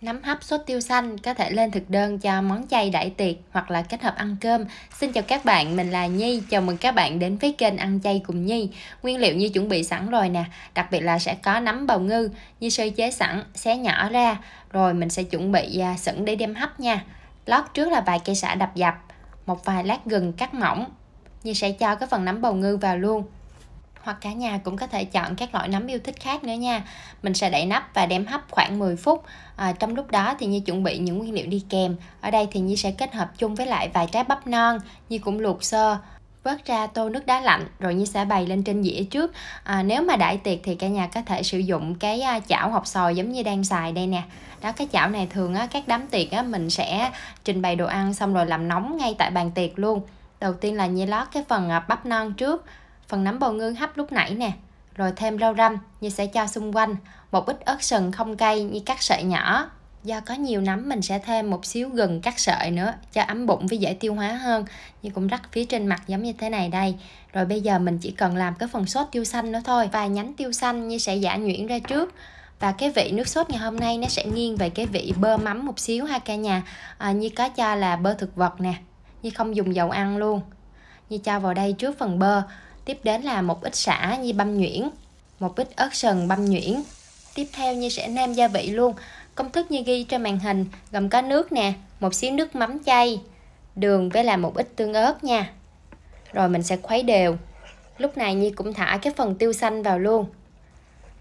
Nấm hấp sốt tiêu xanh có thể lên thực đơn cho món chay đại tiệc hoặc là kết hợp ăn cơm. Xin chào các bạn, mình là Nhi. Chào mừng các bạn đến với kênh Ăn chay cùng Nhi. Nguyên liệu Nhi chuẩn bị sẵn rồi nè, đặc biệt là sẽ có nấm bào ngư, Nhi sơ chế sẵn, xé nhỏ ra. Rồi mình sẽ chuẩn bị à, sẵn để đem hấp nha. Lót trước là vài cây sả đập dập, một vài lát gừng cắt mỏng. Nhi sẽ cho cái phần nấm bào ngư vào luôn hoặc cả nhà cũng có thể chọn các loại nấm yêu thích khác nữa nha. Mình sẽ đậy nắp và đem hấp khoảng 10 phút. À, trong lúc đó thì như chuẩn bị những nguyên liệu đi kèm. Ở đây thì như sẽ kết hợp chung với lại vài trái bắp non. Như cũng luộc sơ vớt ra tô nước đá lạnh rồi như sẽ bày lên trên dĩa trước. À, nếu mà đại tiệc thì cả nhà có thể sử dụng cái à, chảo hộp sòi giống như đang xài đây nè. Đó cái chảo này thường á, các đám tiệc á, mình sẽ trình bày đồ ăn xong rồi làm nóng ngay tại bàn tiệc luôn. Đầu tiên là như lót cái phần à, bắp non trước phần nấm bào ngư hấp lúc nãy nè. Rồi thêm rau răm như sẽ cho xung quanh. Một ít ớt sừng không cay như cắt sợi nhỏ. Do có nhiều nấm mình sẽ thêm một xíu gừng cắt sợi nữa cho ấm bụng với dễ tiêu hóa hơn. Như cũng rắc phía trên mặt giống như thế này đây. Rồi bây giờ mình chỉ cần làm cái phần sốt tiêu xanh nữa thôi. Vài nhánh tiêu xanh như sẽ giả nhuyễn ra trước. Và cái vị nước sốt ngày hôm nay nó sẽ nghiêng về cái vị bơ mắm một xíu ha cả nhà. À, như có cho là bơ thực vật nè. Như không dùng dầu ăn luôn. Như cho vào đây trước phần bơ tiếp đến là một ít sả như băm nhuyễn một ít ớt sừng băm nhuyễn. Tiếp theo như sẽ nêm gia vị luôn. Công thức như ghi trên màn hình gồm có nước nè một xíu nước mắm chay đường với là một ít tương ớt nha. Rồi mình sẽ khuấy đều. Lúc này như cũng thả cái phần tiêu xanh vào luôn.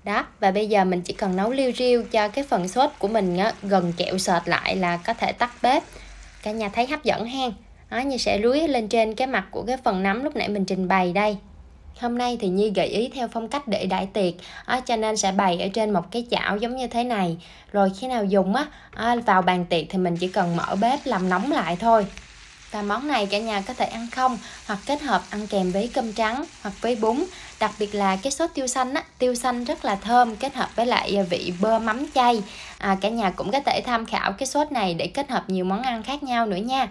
Đó và bây giờ mình chỉ cần nấu liu riu cho cái phần sốt của mình á, gần kẹo sệt lại là có thể tắt bếp. Cả nhà thấy hấp dẫn hen. Đó, như sẽ rưới lên trên cái mặt của cái phần nấm lúc nãy mình trình bày đây hôm nay thì Nhi gợi ý theo phong cách để đại tiệc à, cho nên sẽ bày ở trên một cái chảo giống như thế này. Rồi khi nào dùng á à, vào bàn tiệc thì mình chỉ cần mở bếp làm nóng lại thôi. Và món này cả nhà có thể ăn không? Hoặc kết hợp ăn kèm với cơm trắng hoặc với bún. Đặc biệt là cái sốt tiêu xanh á tiêu xanh rất là thơm kết hợp với lại vị bơ mắm chay. À, cả nhà cũng có thể tham khảo cái sốt này để kết hợp nhiều món ăn khác nhau nữa nha.